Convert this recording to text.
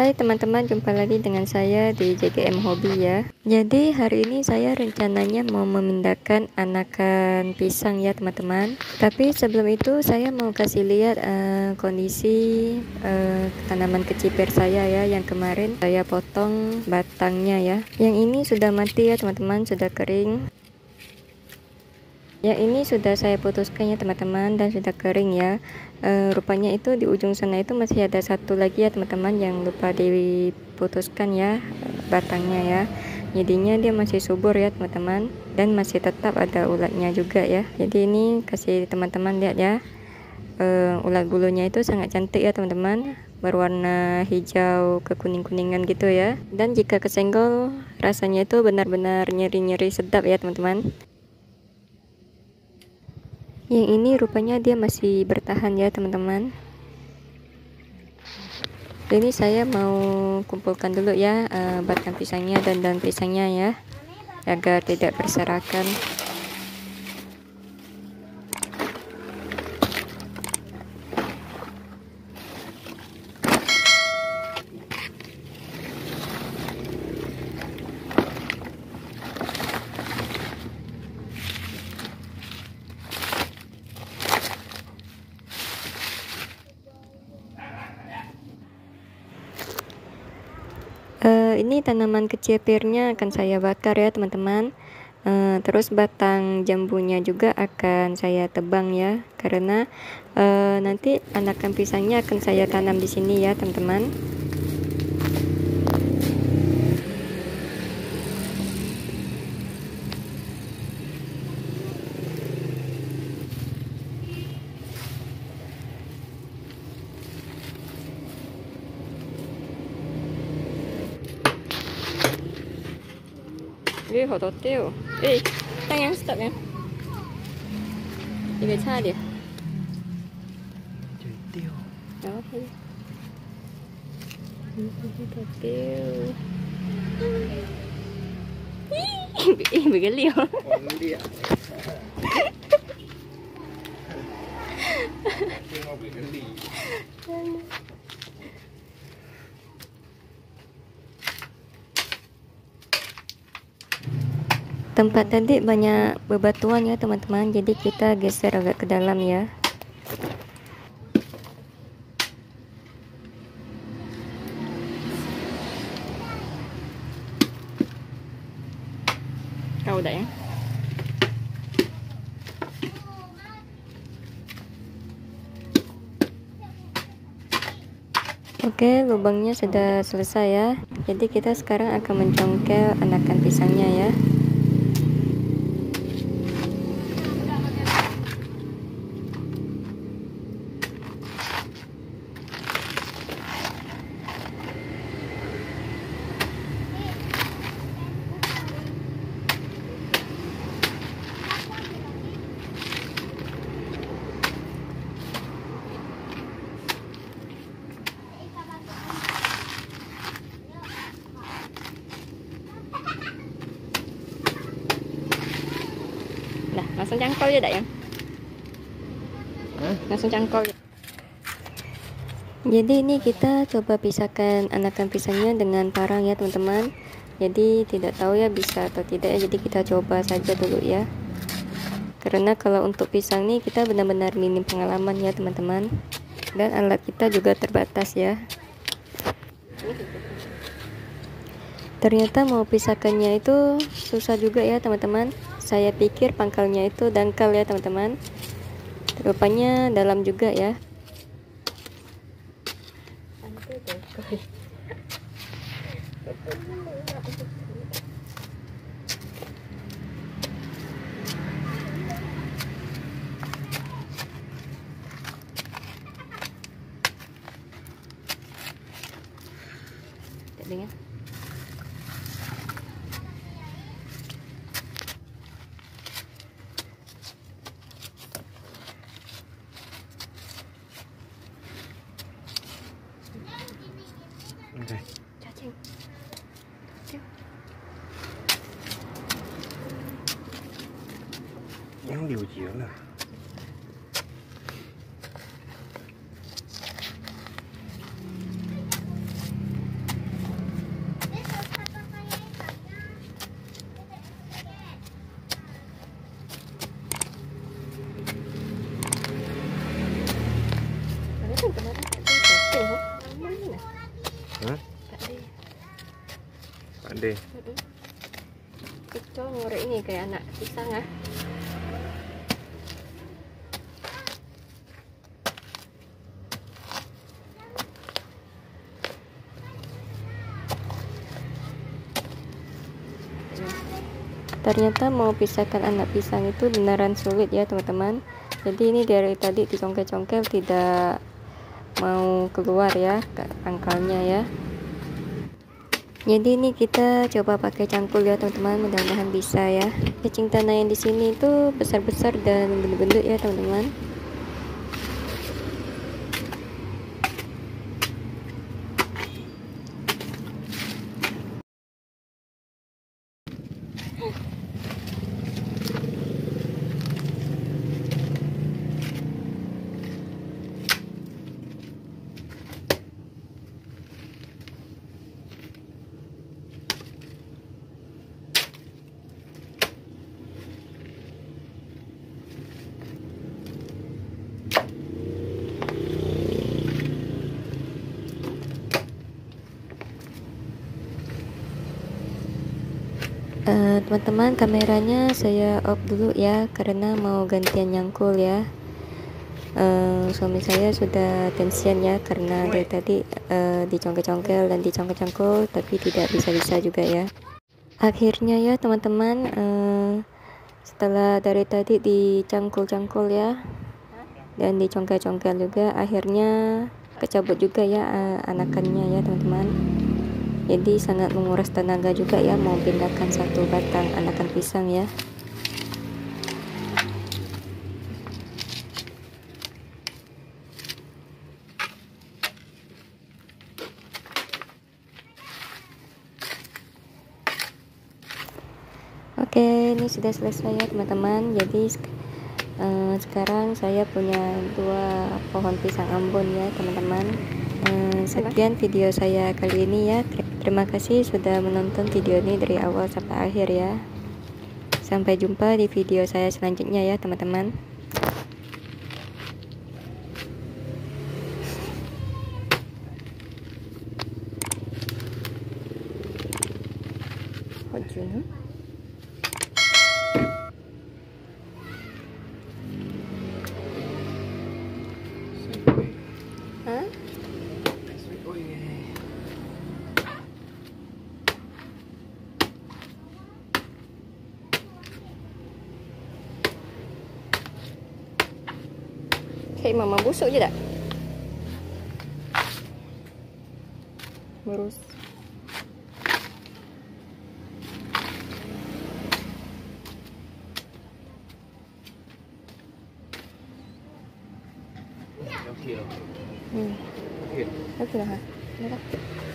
Hai teman-teman, jumpa lagi dengan saya di JGM Hobi ya. Jadi hari ini saya rencananya mau memindahkan anakan pisang ya teman-teman. Tapi sebelum itu saya mau kasih lihat uh, kondisi uh, tanaman kecipir saya ya yang kemarin saya potong batangnya ya. Yang ini sudah mati ya teman-teman, sudah kering. Ya ini sudah saya putuskan ya teman-teman dan sudah kering ya. E, rupanya itu di ujung sana itu masih ada satu lagi ya teman-teman yang lupa diputuskan ya batangnya ya. Jadinya dia masih subur ya teman-teman dan masih tetap ada ulatnya juga ya. Jadi ini kasih teman-teman lihat ya. E, ulat bulunya itu sangat cantik ya teman-teman. Berwarna hijau ke kuning-kuningan gitu ya. Dan jika kesenggol rasanya itu benar-benar nyeri-nyeri sedap ya teman-teman yang ini rupanya dia masih bertahan ya teman-teman. Ini saya mau kumpulkan dulu ya uh, batang pisangnya dan daun pisangnya ya agar tidak berserakan uh, ini tanaman kecipirnya akan saya bakar ya teman-teman. Uh, terus batang jambunya juga akan saya tebang ya karena uh, nanti anakan pisangnya akan saya tanam di sini ya teman-teman 왜 걷었대요? 에이, 향양 스타면 이게 차례. 절대요. 나와봐요. 걷대요. 이 mấy cái liều Hãy subscribe tempat tadi banyak bebatuan ya teman-teman jadi kita geser agak ke dalam ya kau udah ya Oke, lubangnya sudah selesai ya. Jadi kita sekarang akan mencongkel anakan pisangnya ya. Langsung cangkol ya dak ya? Langsung cangkol ya. jadi ini kita coba pisahkan anakan pisangnya dengan parang ya teman-teman. Jadi tidak tahu ya bisa atau tidak ya. Jadi kita coba saja dulu ya. Karena kalau untuk pisang nih kita benar-benar minim pengalaman ya teman-teman. Dan alat kita juga terbatas ya. Ternyata mau pisahkannya itu susah juga ya teman-teman saya pikir pangkalnya itu dangkal ya teman-teman. Rupanya dalam juga ya dengan Okay. cacing Pak D. Kecoh ngorek ini kayak anak pisang ah. Ternyata mau pisahkan anak pisang itu beneran sulit ya teman-teman. Jadi ini dari tadi dicongkel-congkel tidak mau keluar ya pangkalnya ya. Jadi ini kita coba pakai cangkul ya teman-teman. Mudah-mudahan bisa ya. Cacing tanah yang di sini itu besar-besar dan bentuk-bentuk ya teman-teman teman-teman uh, kameranya saya off dulu ya karena mau gantian nyangkul ya. Uh, suami saya sudah tensian ya karena dari tadi uh, dicongkel-congkel dan dicongkel-congkel tapi tidak bisa-bisa juga ya. Akhirnya ya teman-teman setelah dari tadi dicangkul-cangkul ya dan dicongkel-congkel juga akhirnya kecabut juga ya anakannya ya teman-teman jadi sangat menguras tenaga juga ya mau pindahkan satu batang anakan pisang ya Oke, ini sudah selesai ya teman-teman. Jadi uh, sekarang saya punya dua pohon pisang Ambon ya teman-teman. Uh, sekian video saya kali ini ya. Terima kasih sudah menonton video ini dari awal sampai akhir ya. Sampai jumpa di video saya selanjutnya ya teman-teman. Kayak mama busuk je tak? Lurus. Okey lah. Hmm. Okey. Okey lah. Ha. Nampak?